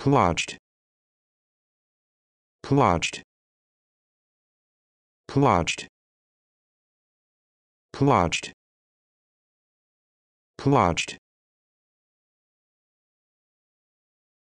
Plodged. Plodged. Plodged. Plodged. Plodged.